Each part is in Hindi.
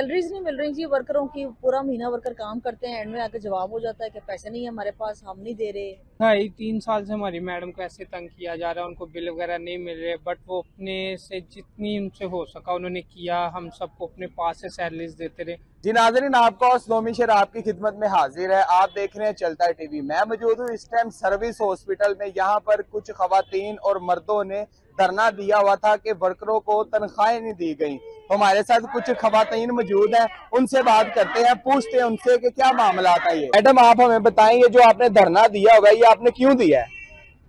सैलरीज नहीं मिल रही जी वर्करों की, पूरा महीना वर्कर काम करते हैं एंड में आके जवाब हो जाता है कि पैसे नहीं है हमारे पास, हम नहीं दे रहे। ढाई तीन साल से हमारी मैडम को ऐसे तंग किया जा रहा है, उनको बिल वगैरह नहीं मिल रहे बट वो अपने से जितनी उनसे हो सका, उन्होंने किया, हम सबको अपने पास से सैलरीज देते रहे। जी नाजरीन, आपका नोमी शेर आपकी खिदमत में हाजिर है। आप देख रहे हैं चलता है टीवी। मैं मौजूद हूँ इस टाइम सर्विस हॉस्पिटल में। यहाँ पर कुछ खातन और मर्दों ने धरना दिया हुआ था कि वर्करों को तनख्वाहें नहीं दी गई। हमारे साथ कुछ खातन मौजूद हैं। उनसे बात करते हैं, पूछते हैं उनसे कि क्या मामला आता है मैडम, आप हमें बताएँ, ये जो आपने धरना दिया हुआ ये आपने क्यों दिया है?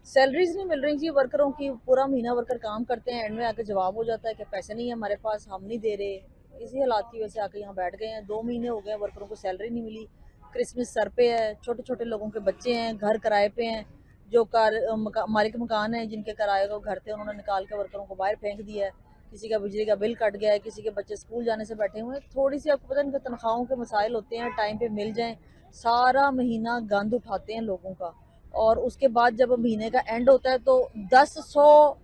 सैलरीज नहीं मिल रही जी वर्करों की। पूरा महीना वर्कर काम करते हैं। एंड में आकर जवाब हो जाता है कि पैसे नहीं है हमारे पास, हम नहीं दे रहे। इसी हालात की वजह से आके यहाँ बैठ गए हैं। दो महीने हो गए वर्करों को सैलरी नहीं मिली। क्रिसमस सर पे है छोटे छोटे लोगों के बच्चे हैं घर किराए पे हैं जो कार मका, मालिक मकान है जिनके किराए को घर थे उन्होंने निकाल के वर्करों को बाहर फेंक दिया है। किसी का बिजली का बिल कट गया है किसी के बच्चे स्कूल जाने से बैठे हुए हैं। थोड़ी सी आपको पता नहीं तनख्वाहों के मसाइल होते हैं टाइम पे मिल जाएँ सारा महीना गंद उठाते हैं लोगों का। और उसके बाद जब महीने का एंड होता है तो दस सौ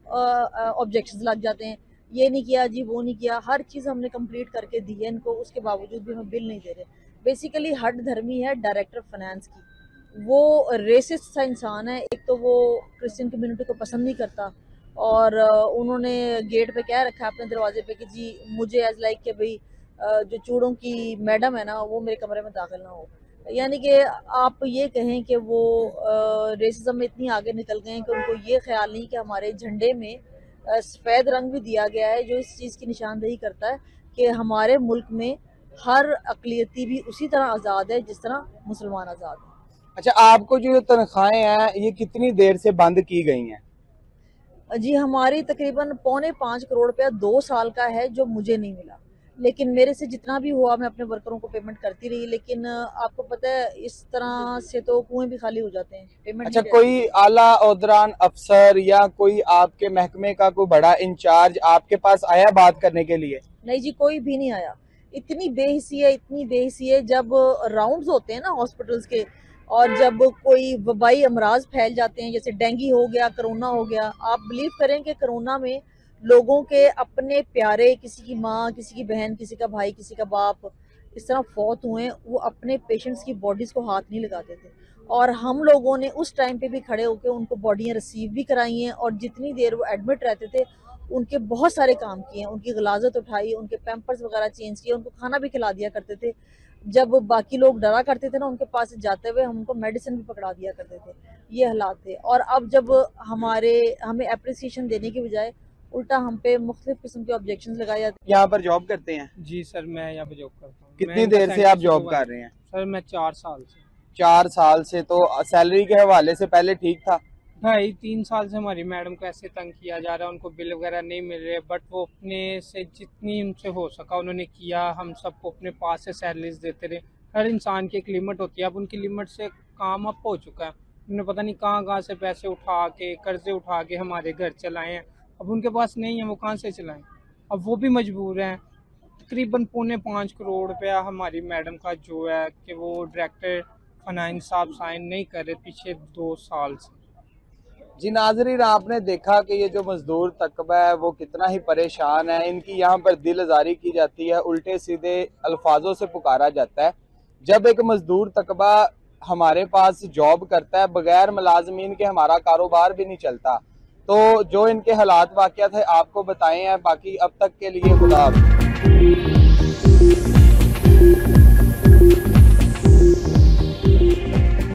ऑब्जेक्शन लग जाते हैं। ये नहीं किया, जी वो नहीं किया, हर चीज़ हमने कंप्लीट करके दी है इनको, उसके बावजूद भी हमें बिल नहीं दे रहे। बेसिकली हट धर्मी है डायरेक्टर फाइनेंस की। वो रेसिस्ट सा इंसान है, एक तो वो क्रिश्चियन कम्युनिटी को पसंद नहीं करता और उन्होंने गेट पे क्या रखा है अपने दरवाजे पे कि जी मुझे एज लाइक के भाई जो चूड़ों की मैडम है ना, वो मेरे कमरे में दाखिल ना हो। यानी कि आप ये कहें कि वो रेसिज्म में इतनी आगे निकल गए हैं कि उनको ये ख्याल नहीं कि हमारे झंडे में सफ़ेद रंग भी दिया गया है जो इस चीज़ की निशानदेही करता है कि हमारे मुल्क में हर अकलीती भी उसी तरह आज़ाद है जिस तरह मुसलमान आज़ाद है। अच्छा आपको जो तनख्वाहें हैं ये कितनी देर से बंद की गई हैं? जी हमारी तकरीबन पौने पाँच करोड़ रुपया दो साल का है जो मुझे नहीं मिला। लेकिन मेरे से जितना भी हुआ मैं अपने वर्करों को पेमेंट करती रही लेकिन आपको पता है इस तरह से तो कुएँ भी खाली हो जाते हैं। पेमेंट अच्छा कोई आला उदरान अफसर या कोई आपके महकमे का कोई बड़ा इंचार्ज आपके पास आया बात करने के लिए? नहीं जी कोई भी नहीं आया। इतनी बेहिसी है इतनी बेहिसी है जब राउंड होते हैं ना हॉस्पिटल्स के और जब कोई वबाई अमराज फैल जाते हैं जैसे डेंगी हो गया कोरोना हो गया आप बिलीव करें कि कोरोना में लोगों के अपने प्यारे, किसी की माँ, किसी की बहन, किसी का भाई, किसी का बाप, इस तरह फौत हुए, वो अपने पेशेंट्स की बॉडीज़ को हाथ नहीं लगाते थे। और हम लोगों ने उस टाइम पे भी खड़े होकर उनको बॉडियाँ रिसीव भी कराई हैं और जितनी देर वो एडमिट रहते थे, उनके बहुत सारे काम किए उनकी गलाजत उठाई, उनके पैम्पर्स वगैरह चेंज किए, उनको खाना भी खिला दिया करते थे। जब बाकी लोग डरा करते थे ना उनके पास जाते हुए हम उनको मेडिसिन भी पकड़ा दिया करते थे। ये हालात थे। और अब जब हमारे, हमें अप्रिसिएशन देने की बजाय उल्टा हम पे मुख्तलिफ़ किस्म के ऑब्जेक्शन लगाए जाते हैं। यहाँ पर जॉब करते हैं? जी सर मैं यहाँ पे जॉब करता हूँ। कितनी देर से आप जॉब कर रहे हैं? सर मैं चार साल से। चार साल से तो सैलरी के हवाले से पहले ठीक था? भाई तीन साल से हमारी मैडम को ऐसे तंग किया जा रहा है उनको बिल वगैरह नहीं मिल रहे बट वो अपने से जितनी उनसे हो सका उन्होंने किया हम सबको अपने पास से सैलरीज देते रहे। हर इंसान की एक लिमिट होती है। अब उनकी लिमिट से काम अप हो चुका है। उन्होंने पता नहीं कहाँ कहाँ से पैसे उठा के कर्जे उठा के हमारे घर चलाए हैं। अब उनके पास नहीं है, वो कहाँ से चलाएँ? अब वो भी मजबूर हैं। तकरीबन पौने पाँच करोड़ रुपया हमारी मैडम का जो है कि वो डायरेक्टर फाइनेंस साहब साइन नहीं कर रहे पीछे दो साल से। जी नाजरीन, आपने देखा कि ये जो मजदूर तकबा है, वो कितना ही परेशान है। इनकी यहाँ पर दिल आजारी की जाती है, उल्टे सीधे अल्फाजों से पुकारा जाता है। जब एक मजदूर तकबा हमारे पास जॉब करता है, बगैर मुलाजमीन के हमारा कारोबार भी नहीं चलता। तो जो इनके हालात वाक़ थे, आपको बताए हैं, बाकी अब तक के लिए खुदा